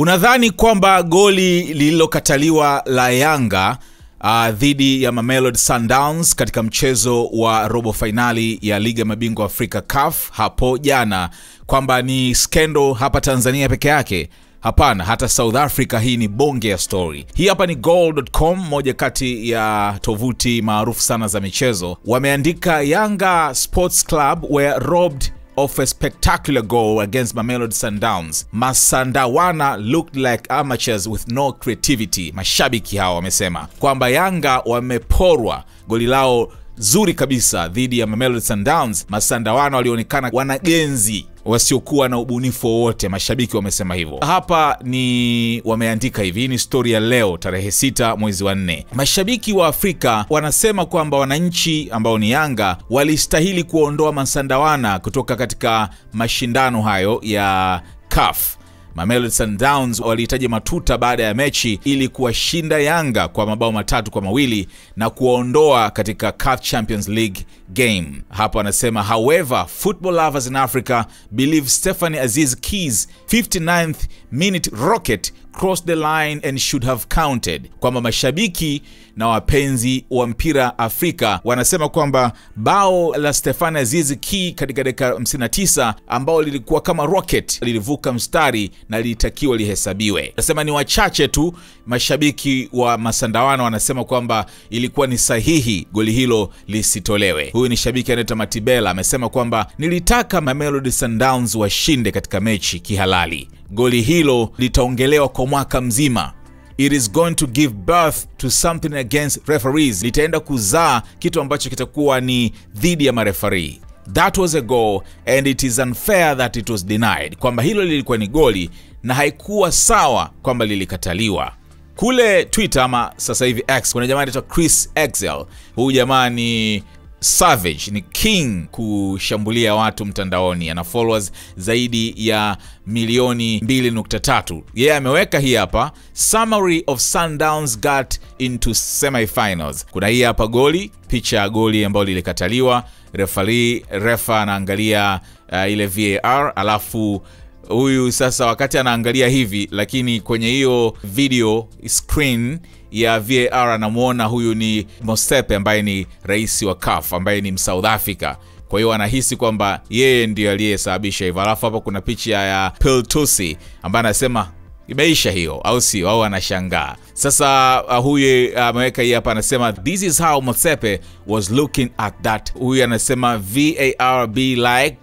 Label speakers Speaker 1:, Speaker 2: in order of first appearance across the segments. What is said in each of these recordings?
Speaker 1: Unadhani kwamba goli lililokataliwa la Yanga uh, dhidi ya Mamelodi Sundowns katika mchezo wa robo fainali ya liga ya mabingwa Afrika CAF hapo jana kwamba ni skendo hapa Tanzania peke yake? Hapana, hata South Africa hii ni bonge ya story. Hii hapa ni goal.com, moja kati ya tovuti maarufu sana za michezo. Wameandika Yanga Sports Club were robbed of a spectacular goal against Mamelodi Sundowns. Masandawana looked like amateurs with no creativity. Mashabiki hao wamesema kwamba Yanga wameporwa goli lao zuri kabisa dhidi ya Mamelodi Sundowns. Masandawana walionekana wanagenzi wasiokuwa na ubunifu wowote. Mashabiki wamesema hivyo. Hapa ni wameandika hivi, ni stori ya leo tarehe sita mwezi wa nne. Mashabiki wa Afrika wanasema kwamba wananchi ambao ni Yanga walistahili kuondoa Masandawana kutoka katika mashindano hayo ya CAF. Mamelodi Sundowns walihitaji matuta baada ya mechi ili kuwashinda Yanga kwa mabao matatu kwa mawili na kuwaondoa katika CAF Champions League game. Hapo anasema however football lovers in Africa believe Stephanie Aziz Keys 59th minute rocket crossed the line and should have counted, kwamba mashabiki na wapenzi wa mpira Afrika wanasema kwamba bao la Stefana Aziz Ki katika dakika 59 ambao lilikuwa kama rocket lilivuka mstari na lilitakiwa lihesabiwe. Nasema ni wachache tu mashabiki wa Masandawana wanasema kwamba ilikuwa ni sahihi goli hilo lisitolewe. Huyu ni shabiki anaitwa Matibela amesema kwamba nilitaka Mamelodi Sundowns washinde katika mechi kihalali. Goli hilo litaongelewa kwa mwaka mzima. It is going to give birth to something against referees, litaenda kuzaa kitu ambacho kitakuwa ni dhidi ya marefari. That was a goal and it is unfair that it was denied, kwamba hilo lilikuwa ni goli na haikuwa sawa kwamba lilikataliwa. Kule Twitter ama sasa hivi X kuna jamaa anaitwa Chris exel Huyu jamaa ni savage, ni king kushambulia watu mtandaoni, ana followers zaidi ya milioni 2.3. Yeye ameweka hii hapa summary of Sundowns got into semifinals. Kuna hii hapa goli, picha ya goli ambayo lilikataliwa, refari refa anaangalia uh, ile VAR alafu huyu sasa wakati anaangalia hivi, lakini kwenye hiyo video screen ya VAR anamwona huyu ni Mosepe ambaye ni rais wa CAF ambaye ni Msouth Africa. Kwa hiyo anahisi kwamba yeye ndio aliyesababisha hivyo. Alafu hapo kuna picha ya Piltusi ambaye anasema imeisha hiyo, au sio? Au anashangaa sasa. Uh, huyu ameweka uh, hii hapa, anasema this is how Mosepe was looking at that. Huyu anasema VAR be like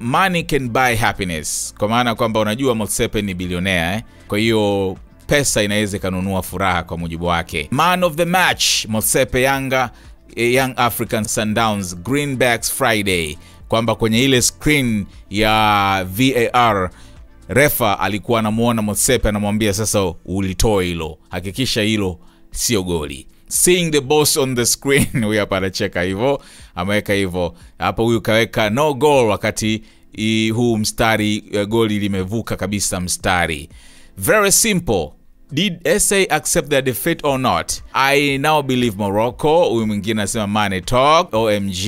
Speaker 1: money can buy happiness, kwa maana kwamba unajua Motsepe ni bilionea eh? kwa hiyo pesa inaweza ikanunua furaha kwa mujibu wake. Man of the match Motsepe Yanga, Young African Sundowns Greenbacks Friday, kwamba kwenye ile screen ya VAR refa alikuwa anamuona Motsepe anamwambia sasa, ulitoa hilo, hakikisha hilo sio goli seeing the boss on the screen. Huyu hapa anacheka hivyo, ameweka hivyo hapa. Huyu kaweka no goal, wakati huu mstari goli limevuka kabisa mstari. Very simple. Did SA accept their defeat or not? I now believe Morocco. Huyu mwingine anasema Mane talk OMG.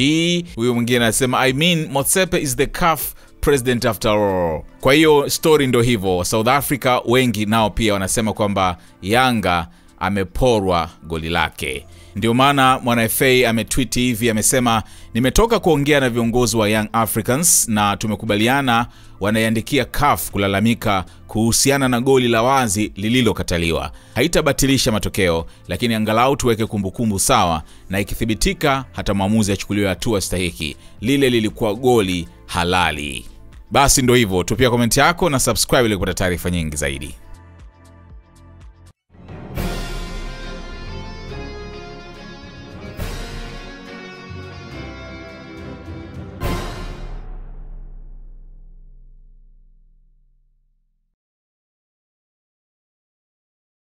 Speaker 1: Huyu mwingine anasema I mean Motsepe is the CAF president after all. Kwa hiyo story ndo hivyo. South Africa wengi nao pia wanasema kwamba Yanga ameporwa goli lake. Ndio maana mwana FA ametwiti hivi, amesema nimetoka kuongea na viongozi wa Young Africans na tumekubaliana wanaiandikia kaf kulalamika kuhusiana na goli la wazi lililokataliwa. Haitabatilisha matokeo, lakini angalau tuweke kumbukumbu sawa, na ikithibitika hata mwamuzi achukuliwe hatua stahiki. Lile lilikuwa goli halali. Basi ndo hivyo, tupia komenti yako na subscribe ili kupata taarifa nyingi zaidi.